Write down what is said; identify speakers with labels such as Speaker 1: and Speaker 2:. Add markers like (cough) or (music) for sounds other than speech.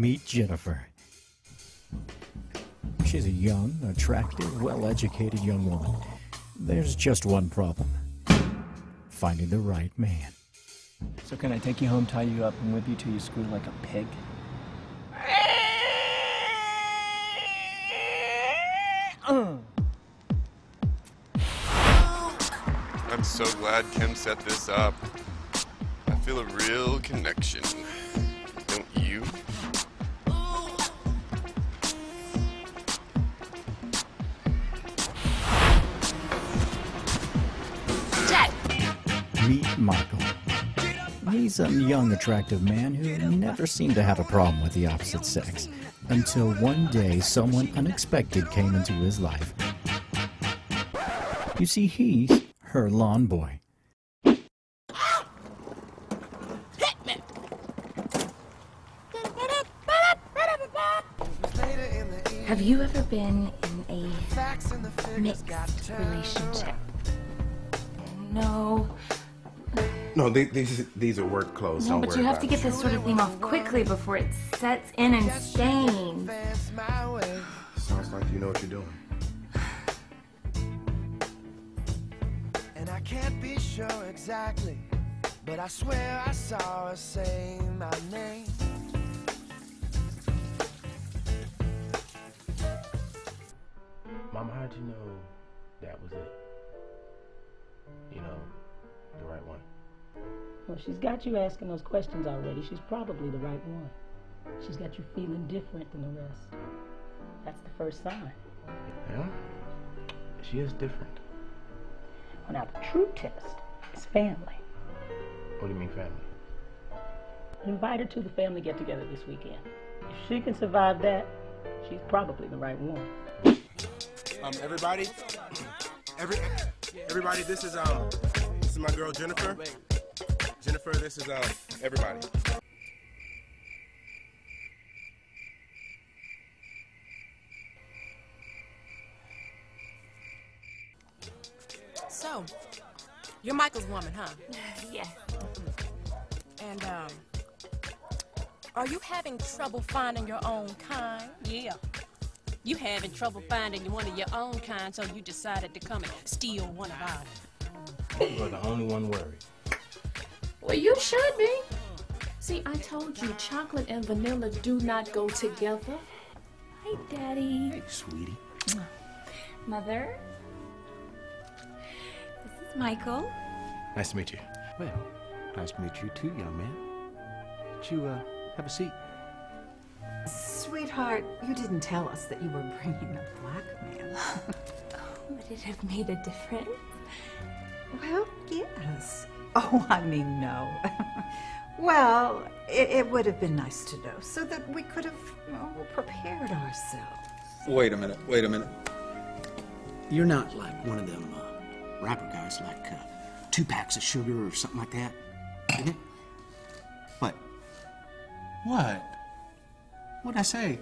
Speaker 1: Meet Jennifer. She's a young, attractive, well educated young woman. There's just one problem finding the right man.
Speaker 2: So can I take you home, tie you up, and whip you till you squeal like a pig?
Speaker 3: I'm so glad Kim set this up. I feel a real connection.
Speaker 1: Meet Michael. He's a young, attractive man who never seemed to have a problem with the opposite sex until one day someone unexpected came into his life. You see, he's her lawn boy.
Speaker 4: Have you ever been in a mixed relationship? No.
Speaker 5: No, they, these these are work clothes.
Speaker 4: No,
Speaker 5: Don't
Speaker 4: but you have
Speaker 5: about
Speaker 4: to
Speaker 5: it.
Speaker 4: get this sort of thing off quickly before it sets in and stains.
Speaker 5: Sounds like you know what you're doing.
Speaker 6: And I can't be sure exactly, but I swear I saw her say my name.
Speaker 7: Mama, how'd you know that was it? You know, the right one.
Speaker 8: Well, she's got you asking those questions already. She's probably the right one. She's got you feeling different than the rest. That's the first sign.
Speaker 7: Yeah? She is different.
Speaker 8: Well, now, the true test is family.
Speaker 7: What do you mean, family?
Speaker 8: Invite her to the family get together this weekend. If she can survive that, she's probably the right one.
Speaker 5: Um, everybody, every everybody, this is um, this is my girl Jennifer. Jennifer, this is um, everybody.
Speaker 9: So, you're Michael's woman, huh? (sighs)
Speaker 4: yeah.
Speaker 9: And, um, are you having trouble finding your own kind?
Speaker 10: Yeah. You having trouble finding one of your own kind, so you decided to come and steal one of ours.
Speaker 7: You're the only one worried.
Speaker 11: Well, you should be. See, I told you chocolate and vanilla do not go together.
Speaker 4: Hi, Daddy.
Speaker 5: Hey, sweetie.
Speaker 4: Mother. This is Michael.
Speaker 7: Nice to meet you.
Speaker 12: Well, nice to meet you too, young man. Would you, uh, have a seat?
Speaker 13: Sweetheart, you didn't tell us that you were bringing a black man. (laughs)
Speaker 4: Would it have made a difference?
Speaker 13: well, yes. (laughs) Oh, I mean, no. (laughs) well, it, it would have been nice to know so that we could have oh, prepared ourselves.
Speaker 12: Wait a minute, wait a minute. You're not like one of them uh, rapper guys like uh, two packs of sugar or something like that. it? What? What? What'd I say?